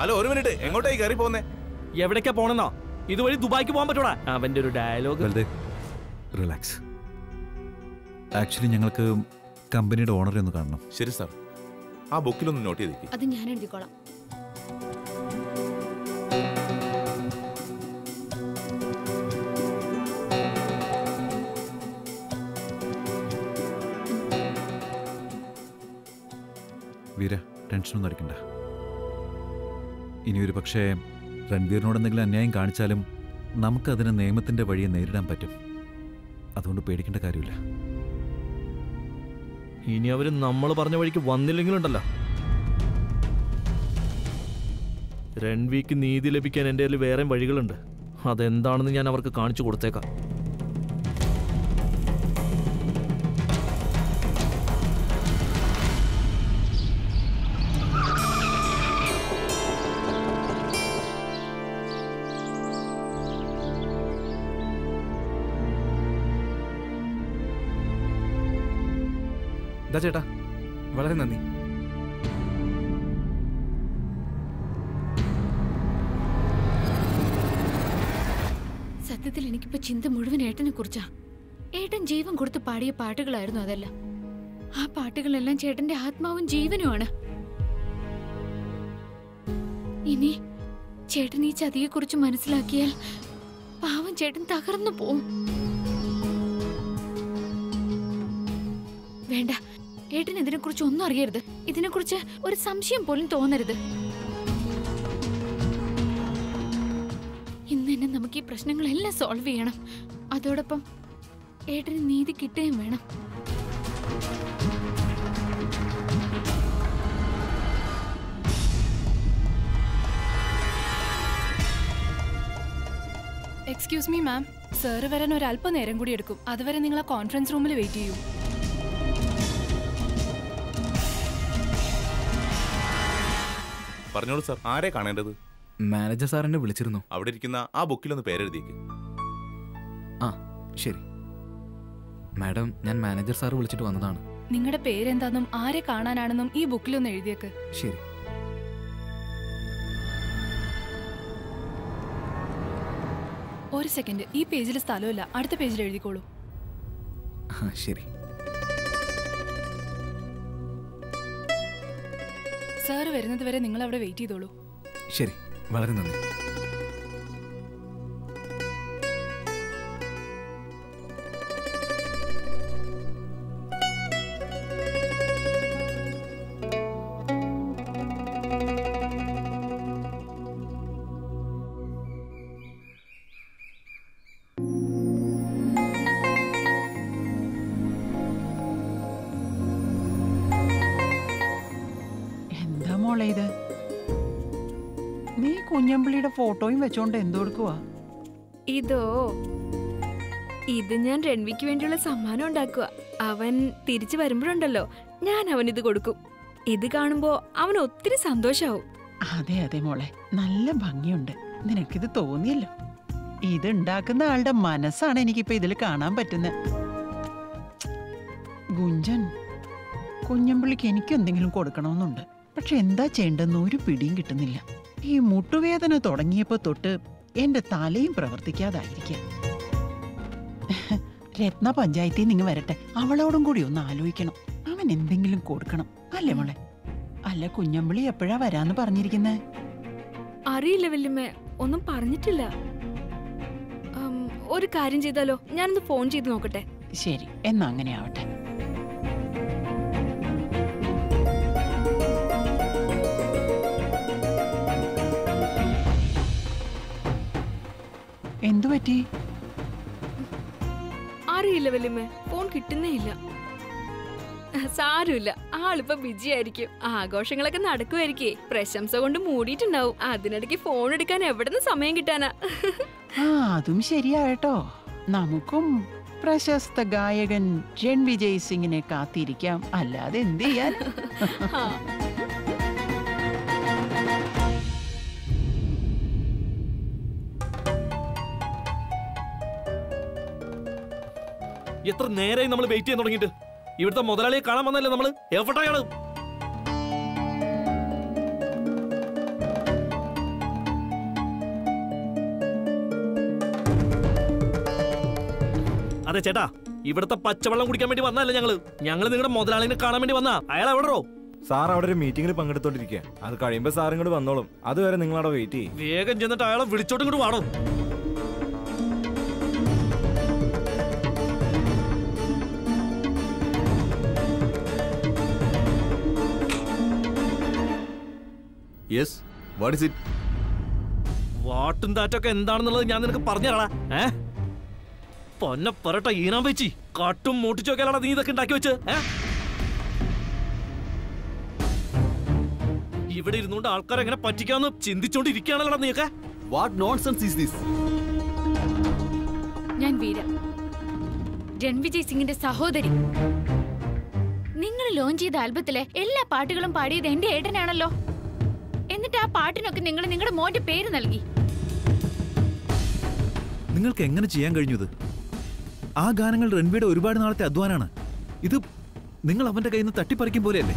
Hello ഒരു minute. എങ്ങോട്ടായി കയറി പോന്നെ? എവിടേക്കാ പോണെന്നോ? ഇതുവഴി ദുബായിക്ക് പോകാൻ പറ്റൂടാ. അവന്റെ ഒരു ഡയലോഗ്. റിലാക്സ് ആക്ച്വലി ഞങ്ങൾക്ക് കമ്പനിയുടെ ഓണറെ ഒന്ന് കാണണം. ശരി സാർ ആ ബുക്കിൽ ഒന്ന് നോട്ട് ചെയ്തേക്ക് അത് ഞാൻ എഴുതിക്കോളാം. വീര ടെൻഷനൊന്നും അടിക്കണ്ട. ഇനി ഒരു പക്ഷേ രൺവീറിനോട് എന്തെങ്കിലും അന്യായം കാണിച്ചാലും നമുക്കതിനെ നിയമത്തിന്റെ വഴിയെ നേരിടാൻ പറ്റും. അതുകൊണ്ട് പേടിക്കേണ്ട കാര്യമില്ല. ഇനി അവർ നമ്മൾ പറഞ്ഞ വഴിക്ക് വന്നില്ലെങ്കിലുണ്ടല്ലോ. രൺവിക്ക് നീതി ലഭിക്കാൻ എന്റെ കയ്യിൽ വേറെ വഴികളുണ്ട്. അതെന്താണെന്ന് ഞാൻ അവർക്ക് കാണിച്ചു കൊടുത്തേക്കാം. ഇതാ ചേട്ടാ വളരെ നന്ദി. സത്യത്തിൽ എനിക്കിപ്പോ ചിന്ത മുഴുവൻ ഏട്ടനെ കുറിച്ചാ. ഏട്ടൻ ജീവൻ കൊടുത്ത് പാടിയ പാട്ടുകളായിരുന്നു അതെല്ലാം. ആ പാട്ടുകളെല്ലാം ചേട്ടന്റെ ആത്മാവും ജീവനുമാണ്. ഇനി ചേട്ടൻ ഈ ചതിയെ കുറിച്ച് മനസ്സിലാക്കിയാൽ പാവം ചേട്ടൻ തകർന്നു പോവും. വേണ്ട ഏട്ടൻ ഇതിനെക്കുറിച്ച് ഒന്നും അറിയരുത്. ഇതിനെക്കുറിച്ച് ഒരു സംശയം പോലും തോന്നരുത്. ഇന്ന് തന്നെ നമുക്ക് ഈ പ്രശ്നങ്ങളെല്ലാം സോൾവ് ചെയ്യണം. അതോടൊപ്പം ഏട്ടന് നീതി കിട്ടുകയും വേണം. എക്സ്ക്യൂസ് മീ മാം സാറ് വരാൻ ഒരു അല്പനേരം കൂടി എടുക്കും. അതുവരെ നിങ്ങൾ ആ കോൺഫറൻസ് റൂമിൽ വെയിറ്റ് ചെയ്യൂ. പറഞ്ഞോളൂ സാർ. ആരെ കാണേണ്ടത്? മാനേജർ സാർ എന്നെ വിളിച്ചിരുന്നു. അവിടെ ഇരിക്കുന്ന ആ ബുക്കിലൊന്ന് പേരെഴുതിയേക്ക്. ആ ശരി. മാഡം ഞാൻ മാനേജർ സാർ വിളിച്ചിട്ട് വന്നതാണ്. നിങ്ങളുടെ പേരെന്താണെന്നും ആരെ കാണാനാണെന്നും ഈ ബുക്കിലൊന്ന് എഴുതിയേക്ക്. ശരി. ഒരു സെക്കൻഡ് ഈ പേജിൽ സ്ഥലമില്ല. അടുത്ത പേജിൽ എഴുതിക്കോളൂ. ആ, ശരി. സാറ് വരുന്നത് വരെ നിങ്ങൾ അവിടെ വെയിറ്റ് ചെയ്തോളൂ. ശരി വളരെ നന്ദി. ഫോട്ടോയും വെച്ചോണ്ട് എന്തോ എടുക്കുവാ ഇതോ ഇത് ഞാൻ രൺവിക്ക് വേണ്ടിയുള്ള സമ്മാനം ഉണ്ടാക്കുക അവൻ തിരിച്ചു വരുമ്പോഴുണ്ടല്ലോ ഞാൻ അവൻ ഇത് കൊടുക്കും. ഇത് കാണുമ്പോ അവൻ ഒത്തിരി സന്തോഷാവും. അതെ അതെ മോളെ നല്ല ഭംഗിയുണ്ട്. നിനക്കിത് തോന്നിയല്ലോ. ഇത് ഉണ്ടാക്കുന്ന ആളുടെ മനസ്സാണ് എനിക്കിപ്പോ ഇതിൽ കാണാൻ പറ്റുന്നത് ഗുഞ്ചൻ കുഞ്ഞമ്പിള്ളിക്ക് എനിക്ക് എന്തെങ്കിലും കൊടുക്കണമെന്നുണ്ട്. പക്ഷെ എന്താ ചെയ്യേണ്ടെന്ന് ഒരു പിടിയും കിട്ടുന്നില്ല. ഈ മുട്ടുവേദന തുടങ്ങിയപ്പോ തൊട്ട് എന്റെ തലയും പ്രവർത്തിക്കാതായിരിക്കാം. രത്ന പഞ്ചായത്തിൽ നിന്ന് വരട്ടെ. അവളോടും കൂടി ഒന്ന് ആലോചിക്കണം. അവൻ എന്തെങ്കിലും കൊടുക്കണം. അല്ലേ മോളെ? അല്ല കുഞ്ഞമ്പിളി എപ്പോഴാ വരാന്ന് പറഞ്ഞിരിക്കുന്നേ? അറിയില്ല വല്യമ്മ. ഒന്നും പറഞ്ഞിട്ടില്ല. ഒരു കാര്യം ചെയ്താലോ? ഞാനൊന്ന് ഫോൺ ചെയ്ത് നോക്കട്ടെ. ശരി എന്നാ അങ്ങനെ ആവട്ടെ എന്തു പറ്റി? അറിയില്ല വല്യമ്മ ഫോൺ കിട്ടുന്നേ ഇല്ല. സാരമില്ല ആളിപ്പോ ബിജി ആയിരിക്കും. ആഘോഷങ്ങളൊക്കെ നടക്കുമായിരിക്കേ പ്രശംസ കൊണ്ട് മൂടിയിട്ടുണ്ടാവും. അതിനിടയ്ക്ക് ഫോൺ എടുക്കാൻ എവിടുന്ന് സമയം കിട്ടാനാ? ആ അതും ശരിയാ കേട്ടോ നമുക്കും പ്രശസ്ത ഗായകൻ രൺവിജയ് സിംഗിനെ കാത്തിരിക്കാം. അല്ലാതെ എന്ത് ചെയ്യാൻ? എത്ര നേരമായി നമ്മൾ വെയിറ്റ് ചെയ്യാൻ തുടങ്ങിയിട്ട്? ഇവിടുത്തെ മുതലാളിയെ കാണാൻ വന്നല്ലേ നമ്മൾ എവിടെയാണ് അതെ ചേട്ടാ ഇവിടുത്തെ പച്ചവെള്ളം കുടിക്കാൻ വേണ്ടി വന്നല്ലേ ഞങ്ങൾ? ഞങ്ങൾ നിങ്ങളുടെ മുതലാളിനെ കാണാൻ വേണ്ടി വന്നാ. അയാൾ എവിടെയോ സാർ അവിടെ ഒരു മീറ്റിംഗിൽ പങ്കെടുത്തോണ്ടിരിക്കുക അത് കഴിയുമ്പോ സാറിങ്ങോട്ട് വന്നോളും. അതുവരെ നിങ്ങളവിടെ വെയിറ്റ് ചെയ്യും. വേഗം ചെന്നിട്ട് അയാളെ വിളിച്ചോട്ടും ഇങ്ങോട്ട് വാടോ. യെസ് വാട്ട് ഇസ് ഇറ്റ് വാട്ടും താറ്റൊക്കെ എന്താണെന്നുള്ളത് ഞാൻ നിനക്ക് പറഞ്ഞുതരാടാ. ഏ? പൊന്നെ പറട്ട ഈനാൻ വെച്ചി. കാട്ടും മൂട്ടിച്ചോക്കാലാടാ നീ ഇതൊക്കെ ഉണ്ടാക്കി വെച്ച് ഏ? ഇവിടെ ഇരുന്നുകൊണ്ട് ആൾക്കാരെ എങ്ങനെ പറ്റിക്കാന്ന് ചിന്തിച്ചോണ്ടിരിക്കുകയാണല്ലോടാ നീയൊക്കെ. വാട്ട് നോൺസെൻസ് ഈസ് ദിസ് ഞാൻ വീര. രൺവിജയ് സിംഗിന്റെ സഹോദരി. നിങ്ങൾ ലോഞ്ച് ചെയ്ത ആൽബത്തിലെ എല്ലാ പാട്ടുകളും പാടിയത് എന്റെ ഏട്ടനാണല്ലോ. പാട്ടിനൊക്കെ നിങ്ങൾ നിങ്ങളുടെ മോന്റെ പേര് നൽകി. നിങ്ങൾക്ക് എങ്ങനെ ചെയ്യാൻ കഴിഞ്ഞത്? ഇത് ആ ഗാനങ്ങൾ രൺവിയുടെ ഒരുപാട് നാളത്തെ അധ്വാനാണ്. ഇത് നിങ്ങൾ അവന്റെ കയ്യിൽ നിന്ന് തട്ടിപ്പറിക്കും പോലെയല്ലേ?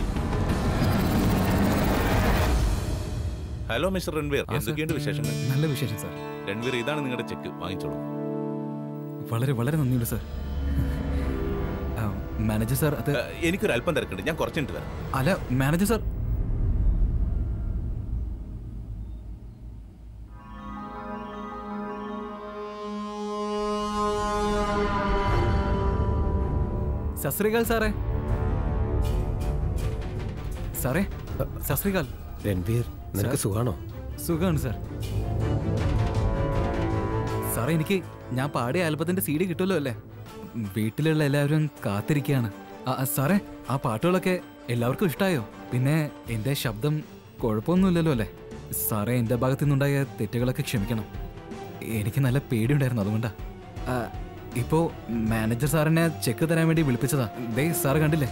Hello mister Ranveer. എന്തൊക്കെയുണ്ട് വിശേഷങ്ങൾ? നല്ല വിശേഷം സാർ. രൺവീർ ഇതാണ് നിങ്ങളുടെ ചെക്ക്. വാങ്ങിച്ചോളൂ. വളരെ വളരെ നന്ദിയുണ്ട് സാർ. ആ, മാനേജർ സാർ അത് എനിക്കൊരു അല്പം തിരക്കുണ്ട്. ഞാൻ കുറച്ചിട്ട് വരാം. അല്ല മാനേജർ സാർ സസ്രികാൽ സാറേ. സാറേ സസ്രികാൽ രൺവീർ നിനക്ക് സുഖാണോ? സുഖമാണ് സാർ. സാറേ എനിക്ക് ഞാൻ പാടിയ ആൽബത്തിന്റെ സി ഡി കിട്ടുമല്ലോ അല്ലേ? വീട്ടിലുള്ള എല്ലാവരും കാത്തിരിക്കുകയാണ്. സാറേ ആ പാട്ടുകളൊക്കെ എല്ലാവർക്കും ഇഷ്ടമായോ പിന്നെ എന്റെ ശബ്ദം കുഴപ്പമൊന്നുമില്ലല്ലോ അല്ലേ? സാറേ എന്റെ ഭാഗത്തു നിന്നുണ്ടായ തെറ്റുകളൊക്കെ ക്ഷമിക്കണം. എനിക്ക് നല്ല പേടിയുണ്ടായിരുന്നു അതുകൊണ്ടാണ് ആ, ഇപ്പോ മാനേജർ സാറിനെ ചെക്ക് തരാൻ വേണ്ടി വിളിപ്പിച്ചതാ. ദേ സാറ് കണ്ടില്ലേ?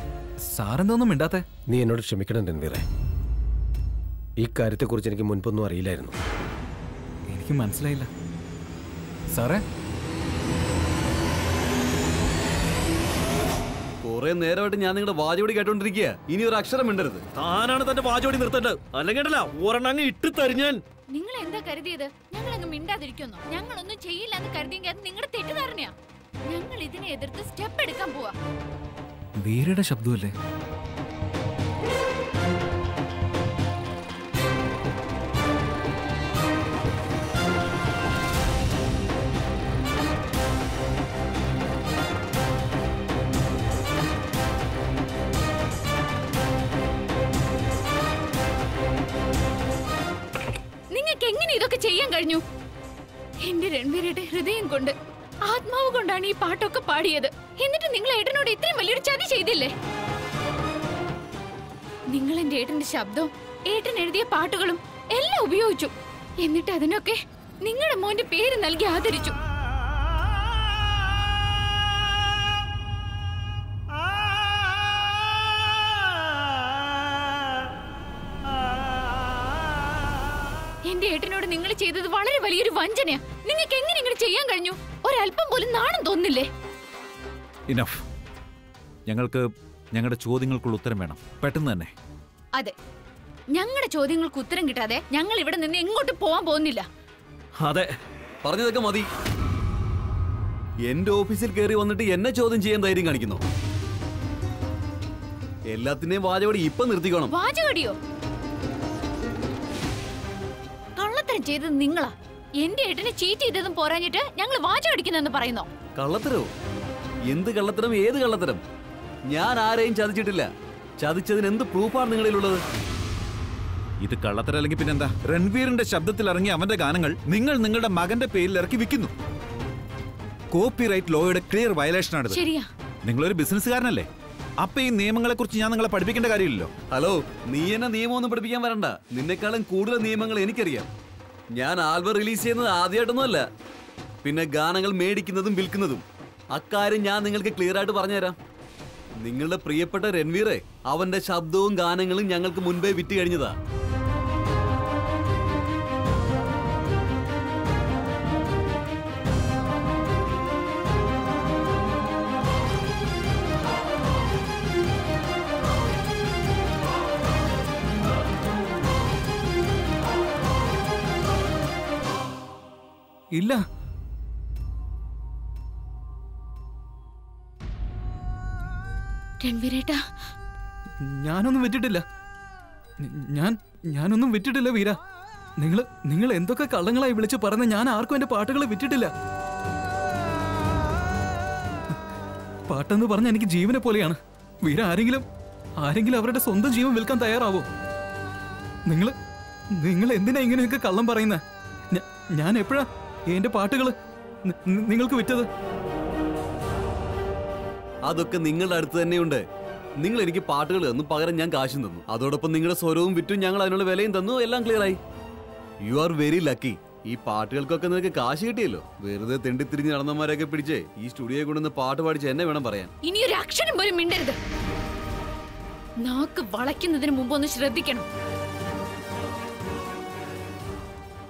സാറെന്തോന്നും മിണ്ടാത്തെ? നീ എന്നോട് ക്ഷമിക്കണം രൺവീറെ. ഈ കാര്യത്തെക്കുറിച്ച് എനിക്ക് മുൻപൊന്നും അറിയില്ലായിരുന്നു. എനിക്ക് മനസ്സിലായില്ല. സാറേ കുറെ നേരമായിട്ട് ഞാൻ നിങ്ങളുടെ വാചോടി കേട്ടോണ്ടിരിക്കുക ഇനി ഒരു അക്ഷരം മിണ്ടരുത്. താനാണ് തന്റെ വാചോടി നിർത്തേണ്ടത്. അല്ലെങ്കിൽ ഒരെണ്ണങ്ങ് ഇട്ട് തരിഞ്ഞാൻ നിങ്ങൾ എന്താ കരുതിയത്? ഞങ്ങൾ അങ്ങ് മിണ്ടാതിരിക്കുന്നു ഞങ്ങളൊന്നും ചെയ്യില്ല എന്ന് കരുതിയെങ്കിൽ അത് നിങ്ങളുടെ തെറ്റിദ്ധാരണയാ. ഞങ്ങൾ ഇതിനെ എതിർത്ത് സ്റ്റെപ്പ് എടുക്കാൻ പോവാ. വീരയുടെ ശബ്ദമല്ലേ? കഴിഞ്ഞു. എന്റെ രൺവീരയുടെ ഹൃദയം കൊണ്ട് ആത്മാവ് കൊണ്ടാണ് ഈ പാട്ടൊക്കെ പാടിയത്. എന്നിട്ട് നിങ്ങൾ ഏട്ടനോട് ഇത്രയും വലിയൊരു ചതി ചെയ്തില്ലേ? നിങ്ങൾ എന്റെ ഏട്ടന്റെ ശബ്ദവും ഏട്ടൻ എഴുതിയ പാട്ടുകളും എല്ലാം ഉപയോഗിച്ചു. എന്നിട്ട് അതിനൊക്കെ നിങ്ങളുടെ മോന്റെ പേര് നൽകി ആദരിച്ചു. എന്റെ ഏട്ടനോട് നിങ്ങൾ ചെയ്തത് വളരെ വലിയൊരു വഞ്ചനയാ. നിങ്ങൾക്ക് എങ്ങനെ ഇങ്ങനെ ചെയ്യാൻ കഴിഞ്ഞു? ഒരല്പം പോലും നാണം തോന്നില്ലേ? ഇനഫ് ഞങ്ങൾക്ക് ഞങ്ങളുടെ ചോദ്യങ്ങൾക്കുള്ള ഉത്തരം വേണം. പെട്ടെന്ന് തന്നെ. അതെ. ഞങ്ങളുടെ ചോദ്യങ്ങൾക്ക് ഉത്തരം കിട്ടാതെ ഞങ്ങൾ ഇവിടെ നിന്ന് എങ്ങോട്ട് പോവാൻ പോകുന്നില്ല. അതെ. പറഞ്ഞതൊക്കെ മതി. എന്റെ ഓഫീസിൽ കയറി വന്നിട്ട് എന്നെ ചോദ്യം ചെയ്യാൻ ധൈര്യം കാണിക്കുന്നു. എല്ലാത്തിനെയും വാചകടി ഇപ്പൊ നിർത്തിക്കണം. വാചകടിയോ? ചെയ്തത് നിങ്ങളാ. എന്റെ ഏട്ടനെ ചീറ്റ് ചെയ്തതും പോരാഞ്ഞിട്ട് ഞങ്ങൾ വാചകടിക്കുന്നെന്ന് പറയുന്നോ? കള്ളത്തരോ? എന്ത് കള്ളത്തരം ഏത് കള്ളത്തരം? ഞാൻ ആരെയും ചതിച്ചിട്ടില്ല. ചതിച്ചതിന് എന്ത് പ്രൂഫാണ് നിങ്ങളിലുള്ളത്? ഇത് കള്ളത്തരം അല്ലെങ്കിൽ പിന്നെന്താ? രൺവീറിന്റെ ശബ്ദത്തിൽ ഇറങ്ങിയ അവന്റെ ഗാനങ്ങൾ നിങ്ങൾ നിങ്ങളുടെ മകന്റെ പേരിൽ ഇറക്കി വിൽക്കുന്നു. കോപ്പിറൈറ്റ് ലോയുടെ ക്ലിയർ വയലേഷൻ ആണ് ശരിയാ. നിങ്ങളൊരു ബിസിനസ്സുകാരനല്ലേ? അപ്പൊ ഈ നിയമങ്ങളെ കുറിച്ച് ഞാൻ നിങ്ങളെ പഠിപ്പിക്കേണ്ട കാര്യമില്ലല്ലോ. ഹലോ നീ എന്നെ നിയമമൊന്നും പഠിപ്പിക്കാൻ വരണ്ട. നിന്നെക്കാളും കൂടുതൽ നിയമങ്ങൾ എനിക്കറിയാം. ഞാൻ ആൽബം റിലീസ് ചെയ്യുന്നത് ആദ്യമായിട്ടൊന്നുമല്ല പിന്നെ ഗാനങ്ങൾ മേടിക്കുന്നതും വിൽക്കുന്നതും. അക്കാര്യം ഞാൻ നിങ്ങൾക്ക് ക്ലിയർ ആയിട്ട് പറഞ്ഞുതരാം. നിങ്ങളുടെ പ്രിയപ്പെട്ട രൺവീറെ അവന്റെ ശബ്ദവും ഗാനങ്ങളും ഞങ്ങൾക്ക് മുൻപേ വിറ്റ് കഴിഞ്ഞതാ. ഇല്ല. രൺവീരേട്ടാ. ഞാനൊന്നും വിറ്റിട്ടില്ല ഞാൻ ഞാനൊന്നും വിറ്റിട്ടില്ല വീര. നിങ്ങൾ നിങ്ങൾ എന്തൊക്കെ കള്ളങ്ങളായി വിളിച്ച് പറഞ്ഞ ഞാൻ ആർക്കും എന്റെ പാട്ടുകൾ വിറ്റിട്ടില്ല പാട്ടെന്ന് പറഞ്ഞ എനിക്ക് ജീവനെ പോലെയാണ്. വീര ആരെങ്കിലും ആരെങ്കിലും അവരുടെ സ്വന്തം ജീവൻ വിൽക്കാൻ തയ്യാറാവോ? നിങ്ങൾ നിങ്ങൾ എന്തിനാ ഇങ്ങനെയൊക്കെ കള്ളം പറയുന്നത് ഞാൻ എപ്പോഴാ എന്റെ പാട്ടുകൾ നിങ്ങൾക്ക് വിറ്റത്. അതൊക്കെ നിങ്ങളുടെ അടുത്ത് തന്നെയുണ്ട്. നിങ്ങൾ എനിക്ക് പാട്ടുകൾ തന്നു പകരം ഞാൻ കാശും തന്നു. അതോടൊപ്പം നിങ്ങളുടെ സ്വരവും വിറ്റും ഞങ്ങൾ അതിനുള്ള വിലയും തന്നു എല്ലാം ക്ലിയർ ആയി. യു ആർ വെരി ലക്കി ഈ പാട്ടുകൾക്കൊക്കെ നിനക്ക് കാശ് കിട്ടിയല്ലോ. വെറുതെ തെണ്ടി തിരിഞ്ഞ് നടന്നമാരെയൊക്കെ പിടിച്ച് ഈ സ്റ്റുഡിയോ കൊണ്ടുവന്ന് പാട്ട് പാടിച്ച് എന്നെ വേണം പറയാൻ. ഇനി ഒരു അക്ഷരം പോലും മിണ്ടരുത്. നാക്ക് വളയ്ക്കുന്നതിന് മുമ്പ് ഒന്ന് ശ്രദ്ധിക്കണം.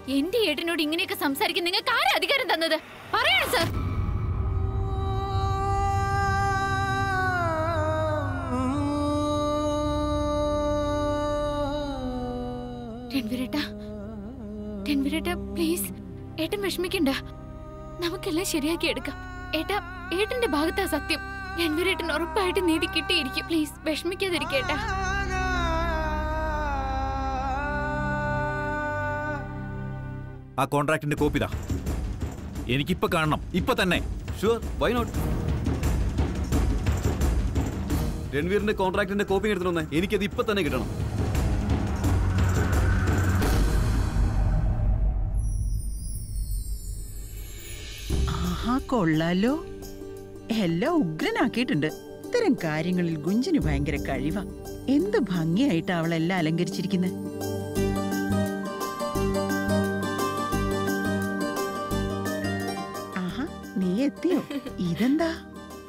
എന്റെ ഏട്ടനോട് ഇങ്ങനെയൊക്കെ സംസാരിക്കാൻ നിങ്ങൾക്ക് ആരാ അധികാരം തന്നത്? പറയണം സർ പ്ലീസ് ഏട്ടൻ വിഷമിക്കണ്ട. നമുക്കെല്ലാം ശരിയാക്കി എടുക്കാം. ഏട്ടാ ഏട്ടന്റെ ഭാഗത്താ സത്യം. രൺവീരേട്ടൻ ഉറപ്പായിട്ട് നീതി കിട്ടിയിരിക്കും. പ്ലീസ് വിഷമിക്കാതിരിക്കേട്ടാ ആ കോൺട്രാക്ടിന്റെ കോപ്പി താ എനിക്കിപ്പോ കാണണം. ഇപ്പൊ തന്നെ. ഷുവർ വൈ നോട്ട് രൺവീറിന്റെ കോൺട്രാക്ടിന്റെ കോപ്പി എടുത്തിട്ട് വന്നേ എനിക്കത് ഇപ്പൊ തന്നെ കിട്ടണം. കൊള്ളാലോ. എല്ലാം ഉഗ്രനാക്കിയിട്ടുണ്ട്. ഇത്തരം കാര്യങ്ങളിൽ ഗുഞ്ചിന് ഭയങ്കര കഴിവാ. എന്ത് ഭംഗിയായിട്ട് അവളെല്ലാം അലങ്കരിച്ചിരിക്കുന്നത് നീ എത്തിയോ? ഇതെന്താ?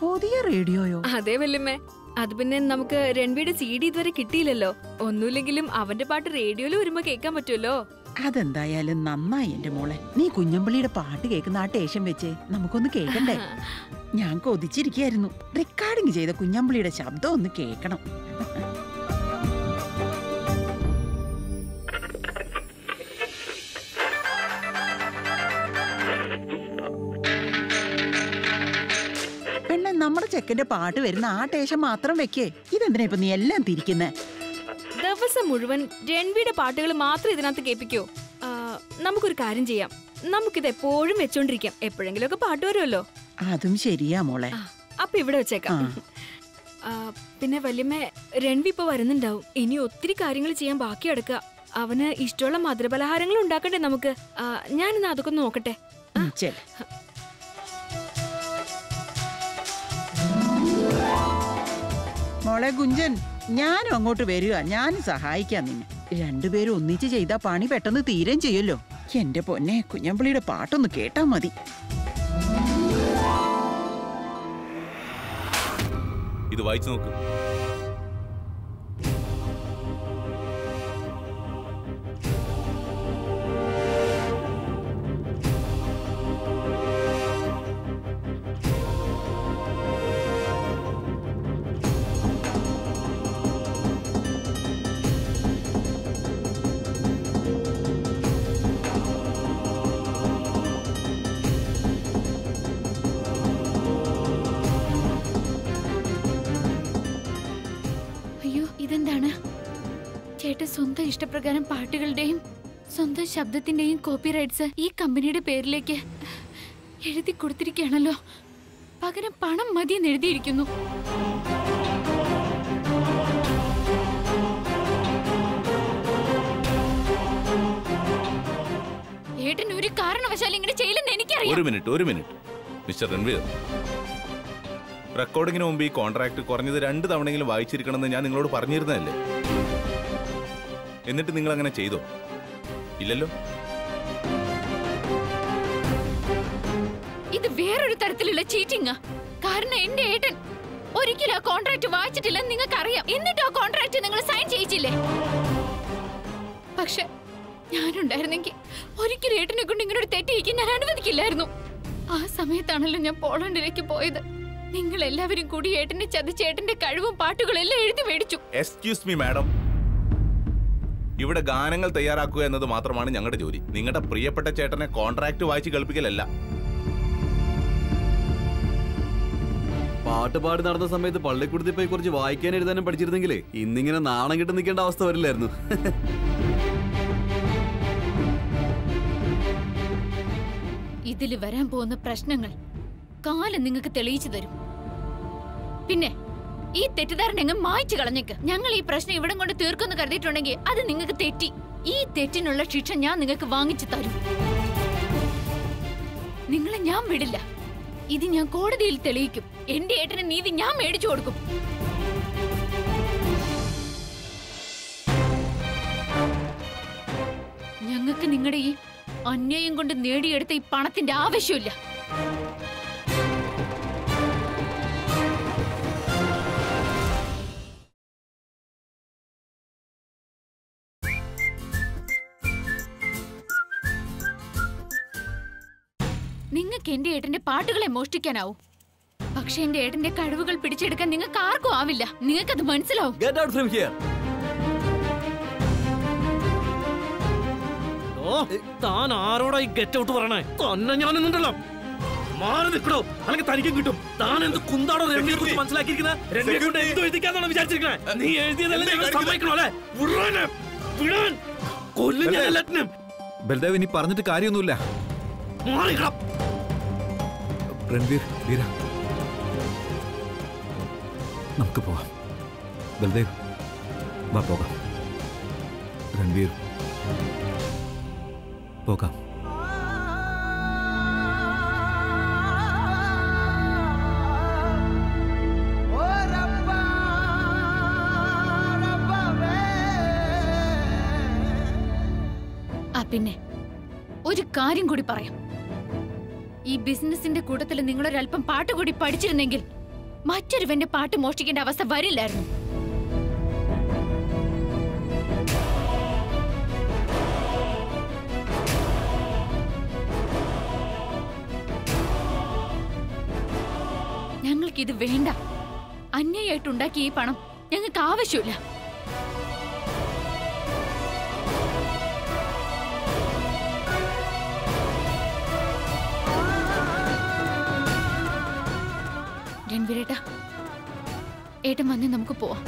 പുതിയ റേഡിയോയോ? അതെ വല്യമ്മേ. അത് പിന്നെ നമുക്ക് രൺവീടെ സി ഡി ഇതുവരെ കിട്ടിയില്ലല്ലോ. ഒന്നുമില്ലെങ്കിലും അവന്റെ പാട്ട് റേഡിയോയിൽ വരുമ്പോ കേൾക്കാൻ പറ്റുമല്ലോ അതെന്തായാലും നന്നായി എന്റെ മോളെ. നീ കുഞ്ഞമ്പള്ളിയുടെ പാട്ട് കേൾക്കുന്ന ആ ടേഷൻ വെച്ച് നമുക്കൊന്ന് കേൾക്കണ്ടേ? ഞാൻ കൊതിച്ചിരിക്കുന്നു റെക്കോർഡിംഗ് ചെയ്ത കുഞ്ഞമ്പിളിയുടെ ശബ്ദം ഒന്ന് കേൾക്കണം. നമ്മുടെ ചെക്കന്റെ പാട്ട് വരുന്ന ആ ടേഷൻ മാത്രം വെക്കേ. ഇതെന്തിനാ ഇപ്പൊ നീ എല്ലാം തിരിക്കുന്നേ? ദിവസം മുഴുവൻ രൺവിയുടെ പാട്ടുകൾ മാത്രം ഇതിനകത്ത് കേൾപ്പിക്കോ. നമുക്കൊരു കാര്യം ചെയ്യാം. നമുക്കിത് എപ്പോഴും വെച്ചോണ്ടിരിക്കാം. എപ്പോഴെങ്കിലും ഒക്കെ പാട്ട് വരുമല്ലോ. അതും ശരിയാ മോളെ. അപ്പൊ ഇവിടെ വെച്ചേക്കാം. പിന്നെ വല്യമ്മ രൺവി ഇപ്പൊ വരുന്നുണ്ടാവും. ഇനി ഒത്തിരി കാര്യങ്ങൾ ചെയ്യാൻ ബാക്കി അടക്കുക അവന് ഇഷ്ടമുള്ള മധുരപലഹാരങ്ങൾ ഉണ്ടാക്കണ്ടേ നമുക്ക്? ഞാനിന്ന് അതൊക്കെ നോക്കട്ടെ. ഉം, മോളെ ഗുഞ്ചൻ ഞാനും അങ്ങോട്ട് വരിക. ഞാനും സഹായിക്കാം നിന്നെ. രണ്ടുപേരും ഒന്നിച്ച് ചെയ്താ പണി പെട്ടെന്ന് തീരം ചെയ്യല്ലോ. എന്റെ പൊന്നെ കുഞ്ഞമ്പിളിയുടെ പാട്ടൊന്ന് കേട്ടാ മതി. ഇത് വായിച്ചു നോക്ക്. സ്വന്തം ഇഷ്ടപ്രകാരം പാട്ടുകളുടെയും സ്വന്തം ശബ്ദത്തിന്റെയും കോപ്പി റൈറ്റ്സ് ഈ കമ്പനിയുടെ പേരിലേക്ക് എഴുതി കൊടുത്തിരിക്കുകയാണല്ലോ. പകരം പണം മതിയെന്ന് എഴുതിയിരിക്കുന്നു. ഏട്ടൻ ഒരു ഇങ്ങനെ ചെയ്യില്ലെന്ന് ഒരു മിനിറ്റ് ഒരു മിനിറ്റ്. മിസ്റ്റർ റെക്കോർഡിങ്ങിന് മുമ്പ് ഈ കോൺട്രാക്ട് കുറഞ്ഞത് രണ്ട് തവണയെങ്കിലും വായിച്ചിരിക്കണമെന്ന് ഞാൻ നിങ്ങളോട് പറഞ്ഞിരുന്നതല്ലേ? എന്നിട്ട് നിങ്ങൾ അങ്ങനെ ചെയ്തോ? ഇല്ലല്ലോ? ഇത് വേറൊരു തരത്തിലുള്ള ചീറ്റിംഗ് കാരണം എന്റെ ഏട്ടൻ ഒരിക്കലും ആ കോൺട്രാക്ട് വായിച്ചിട്ടില്ലെന്ന് നിങ്ങൾക്ക് അറിയാം എന്നിട്ട് ആ കോൺട്രാക്ട് നിങ്ങൾ സൈൻ ചെയ്യിച്ചില്ലേ? പക്ഷെ ഞാനുണ്ടായിരുന്നെങ്കിൽ ഒരിക്കലും ഏട്ടനെ കൊണ്ട് ഇങ്ങനെ ഒരു തെറ്റിയിരിക്കാൻ ഞാൻ അനുവദിക്കില്ലായിരുന്നു. ആ സമയത്താണല്ലോ ഞാൻ പോളണ്ടിലേക്ക് പോയത്. നിങ്ങൾ എല്ലാവരും കൂടി ഏട്ടനെ ചതിച്ച് ഏട്ടന്റെ കഴിവും പാട്ടുകളെല്ലാം എഴുതി മേടിച്ചു. എക്സ്ക്യൂസ് മീ മാഡം ഇവിടെ ഗാനങ്ങൾ തയ്യാറാക്കുക എന്നത് മാത്രമാണ് ഞങ്ങളുടെ ജോലി. നിങ്ങളുടെ പ്രിയപ്പെട്ട ചേട്ടനെ കോൺട്രാക്ട് വായിച്ച് കേൾപ്പിക്കലല്ല. പാട്ട് പാടി നടന്ന സമയത്ത് പള്ളിക്കൂടത്തിൽ പോയി കുറച്ച് വായിക്കാൻ എഴുതാനും പഠിച്ചിരുന്നെങ്കിലേ ഇന്നിങ്ങനെ നാണം കിട്ടി നിൽക്കേണ്ട അവസ്ഥ വരില്ലായിരുന്നു. ഇതിൽ വരാൻ പോകുന്ന പ്രശ്നങ്ങൾ കാലം നിങ്ങൾക്ക് തെളിയിച്ചു തരും. പിന്നെ ഈ തെറ്റിദ്ധാരണ അങ്ങ് മായ്ച്ചു കളഞ്ഞേക്ക്. ഞങ്ങൾ ഈ പ്രശ്നം ഇവിടം കൊണ്ട് തീർക്കുമെന്ന് കരുതിയിട്ടുണ്ടെങ്കിൽ അത് നിങ്ങൾക്ക് തെറ്റി. ഈ തെറ്റിനുള്ള ശിക്ഷ ഞാൻ നിങ്ങൾക്ക് വാങ്ങിച്ചു തരും. നിങ്ങളെ ഞാൻ വിടില്ല. ഇത് ഞാൻ കോടതിയിൽ തെളിയിക്കും. എന്റെ ഏട്ടന് നീതി ഞാൻ മേടിച്ചു കൊടുക്കും. ഞങ്ങൾക്ക് നിങ്ങളുടെ ഈ അന്യായം കൊണ്ട് നേടിയെടുത്ത ഈ പണത്തിന്റെ ആവശ്യമില്ല. എന്റെ ഏട്ടന്റെ പാട്ടുകളെ മോഷ്ടിക്കാനാവും. പക്ഷെ എന്റെ ഏട്ടന്റെ കഴിവുകൾ പിടിച്ചെടുക്കാൻ നിങ്ങൾക്ക് ആർക്കും ആവില്ല. നിങ്ങൾക്ക് അത് മനസ്സിലാവും. ഗെറ്റ് ഔട്ട് ഫ്രം ഹിയർ ഓ താൻ ആരോടാ ഈ ഗെറ്റ് ഔട്ട് പറയണേ? തന്നെ ഞാൻ മാറി നിൽക്കണോ? അല്ലെങ്കിൽ തനിക്കും കിട്ടും. താൻ എന്ത് കുന്താണോ രണ്ടിനെ കുറിച്ച് മനസ്സിലാക്കിയിരിക്കുന്നത് രമ്യയെ കൊണ്ട് എന്ത് എഴുതിക്കാന്നാണ് വിചാരിച്ചിരിക്കുന്നത് നീ എഴുതിയതല്ലേ ഞങ്ങൾ സമ്മതിക്കണോ അല്ലേ? വിടാനെ വിടാൻ. കൊല്ലും ഞാൻ എല്ലാറ്റിനും. ബൽദേവ് ഇനി പറഞ്ഞിട്ട് കാര്യമൊന്നുമില്ല. മാറിക്കണം രൺവീർ വീര. നമുക്ക് പോവാം. ബൽദേവ് വാ പോകാം. രൺവീർ പോകാം. പിന്നെ. ഒരു കാര്യം കൂടി പറയാം. ബിസിനസിന്റെ കൂട്ടത്തിൽ നിങ്ങളൊരല്പം പാട്ട് കൂടി പഠിച്ചിരുന്നെങ്കിൽ മറ്റൊരുവന്റെ പാട്ട് മോഷ്ടിക്കേണ്ട അവസ്ഥ വരില്ലായിരുന്നു. ഞങ്ങൾക്കിത് വേണ്ട. അന്യായിട്ടുണ്ടാക്കിയ ഈ പണം ഞങ്ങൾക്ക് ആവശ്യമില്ല ഏട്ടൻ വന്ന് നമുക്ക് പോവാം.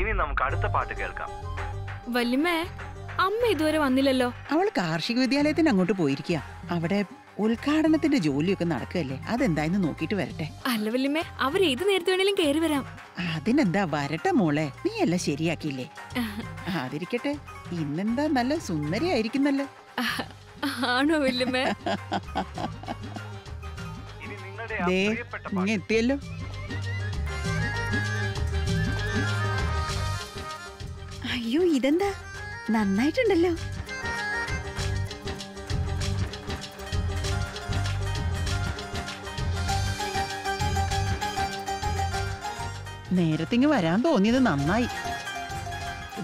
ഇനി നമുക്ക് അടുത്ത പാട്ട് കേൾക്കാം. വല്യമ്മേ അമ്മ ഇതുവരെ വന്നില്ലല്ലോ. അവൾ കാർഷിക വിദ്യാലയത്തിന് അങ്ങോട്ട് പോയിരിക്കുക അവിടെ ഉദ്ഘാടനത്തിന്റെ ജോലിയൊക്കെ നടക്കുകയല്ലേ? അതെന്തായെന്ന് നോക്കിട്ട് വരട്ടെ. അല്ല വല്യമ്മേ അവർ ഏത് നേരത്തെ വേണേലും കയറി വരാം. അതിനെന്താ വരട്ടെ മോളെ. നീ എല്ലാം ശരിയാക്കിയില്ലേ അതിരിക്കട്ടെ. ഇന്നെന്താ നല്ല സുന്ദരിയായിരിക്കുന്നല്ലോ. ആണോ വല്യമ്മേ? ഇങ്ങ എത്തിയല്ലോ. അയ്യോ ഇതെന്താ? നന്നായിട്ടുണ്ടല്ലോ. നേരത്തിങ്ങ് വരാൻ തോന്നിയത് നന്നായി.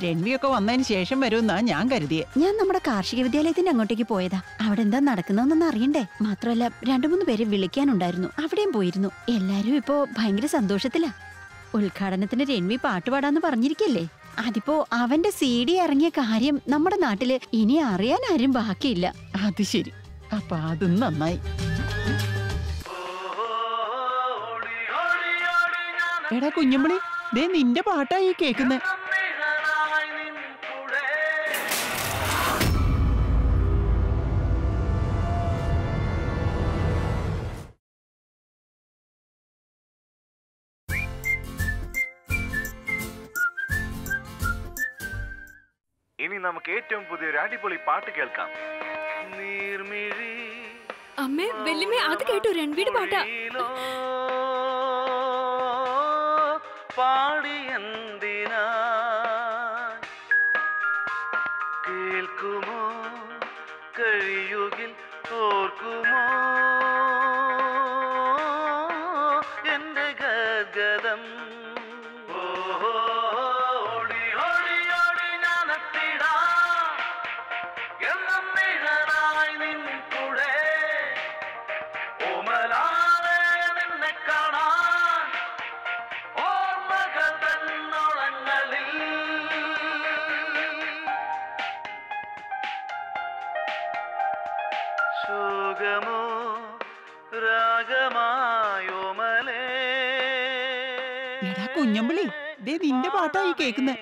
രൺവിയൊക്കെ വന്നതിന് ശേഷം വരുമെന്നാ ഞാൻ കരുതിയെ. ഞാൻ നമ്മുടെ കാർഷിക വിദ്യാലയത്തിന്റെ അങ്ങോട്ടേക്ക് പോയതാ. അവിടെ എന്താ നടക്കുന്നതെന്നൊന്നും അറിയണ്ടേ? മാത്രമല്ല രണ്ടു മൂന്ന് പേരെ വിളിക്കാനുണ്ടായിരുന്നു. അവിടെയും പോയിരുന്നു. എല്ലാരും ഇപ്പോ ഭയങ്കര സന്തോഷത്തിലാ. ഉദ്ഘാടനത്തിന് രൺവി പാട്ടുപാടാന്ന് പറഞ്ഞിരിക്കല്ലേ? അതിപ്പോ അവന്റെ സി ഡി ഇറങ്ങിയ കാര്യം നമ്മുടെ നാട്ടിൽ ഇനി അറിയാൻ ആരും ബാക്കിയില്ല. അത് ശരി. അപ്പൊ അതും നന്നായി. എടാ കുഞ്ഞുമണി ദേ നിന്റെ പാട്ടായി കേക്കുന്നെ. ഇനി നമുക്ക് ഏറ്റവും പുതിയൊരു അടിപൊളി പാട്ട് കേൾക്കാം. നീർമിഴി അമ്മേ വെല്ലുമേ അത് കേട്ടു രൺവീട് പാട്ടാ. பாடு என் രാഗമോ? രാഗമായോമലേ എടാ കുഞ്ഞമ്പിളി ദേ നിന്റെ പാട്ടായി കേൾക്കുന്നത്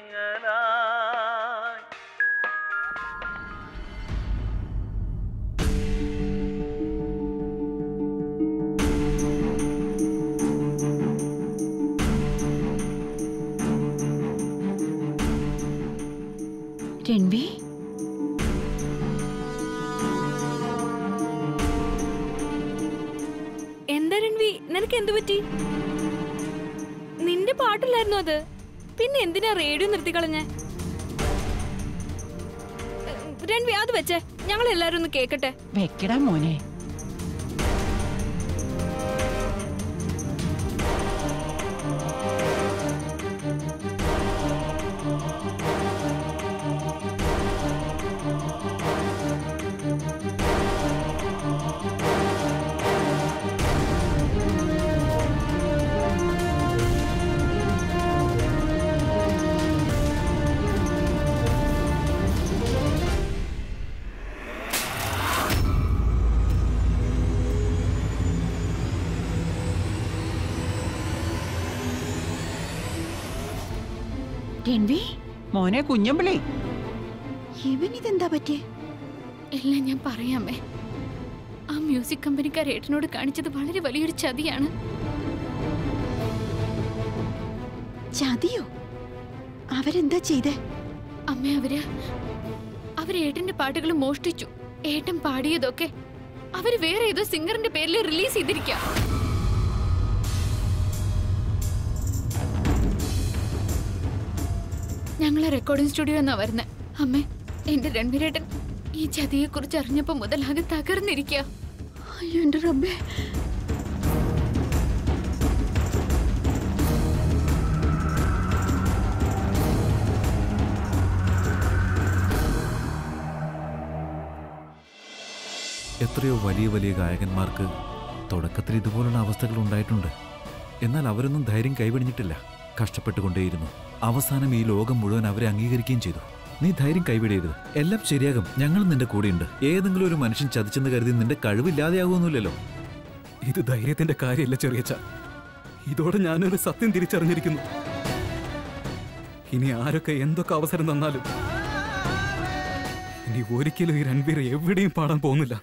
പാട്ടില്ലായിരുന്നു അത്. പിന്നെ എന്തിനാ റേഡിയോ നിർത്തി കളഞ്ഞേ? രൺവി അത് വെച്ചേ. ഞങ്ങൾ എല്ലാരും ഒന്ന് കേക്കട്ടെ. വെക്കടാ മോനെ. രൺവി? മോനെ കുഞ്ഞമ്പിളി ഇവൻ ഇതെന്താ പറ്റിയേ? എല്ലാം ഞാൻ പറയാമേ. ആ മ്യൂസിക് കമ്പനിക്കാർ ഏട്ടനോട് കാണിച്ചത് വളരെ വലിയൊരു ചതിയാണ്. ചതിയോ? അവരെന്താ ചെയ്തേ? അമ്മ അവർ അവർ ഏട്ടന്റെ പാട്ടുകൾ മോഷ്ടിച്ചു. ഏട്ടൻ പാടിയതൊക്കെ അവർ വേറെ ഏതോ സിംഗറിന്റെ പേരിൽ റിലീസ് ചെയ്തിരിക്കാം. ഞങ്ങളെ റെക്കോർഡിംഗ് സ്റ്റുഡിയോ എന്നാ വരുന്നത് അമ്മേ എന്റെ രൺവീരേട്ടൻ ഈ ചതിയെ കുറിച്ച് അറിഞ്ഞപ്പോ മുതൽ ആകെ തകർന്നിരിക്കുക അയ്യോ എന്റെ റബ്ബേ. എത്രയോ വലിയ വലിയ ഗായകന്മാർക്ക് തുടക്കത്തിൽ ഇതുപോലുള്ള അവസ്ഥകൾ ഉണ്ടായിട്ടുണ്ട്. എന്നാൽ അവരൊന്നും ധൈര്യം കൈവെടിഞ്ഞിട്ടില്ല കഷ്ടപ്പെട്ടുകൊണ്ടേയിരുന്നു. അവസാനം ഈ ലോകം മുഴുവൻ അവരെ അംഗീകരിക്കുകയും ചെയ്തു. നീ ധൈര്യം കൈവിടരുത്. എല്ലാം ശരിയാകും. ഞങ്ങളും നിന്റെ കൂടെയുണ്ട്. ഏതെങ്കിലും ഒരു മനുഷ്യൻ ചതിച്ചെന്ന് കരുതി നിന്റെ കഴിവില്ലാതെയാകുമെന്നില്ലല്ലോ. ഇത് ധൈര്യത്തിന്റെ കാര്യമല്ല ചെറിയച്ച ഇതോടെ ഞാനൊരു സത്യം തിരിച്ചറിഞ്ഞിരിക്കുന്നു. ഇനി ആരൊക്കെ എന്തൊക്കെ അവസരം തന്നാലും ഇനി ഒരിക്കലും ഈ രൺവീർ എവിടെയും പാടാൻ പോകുന്നില്ല.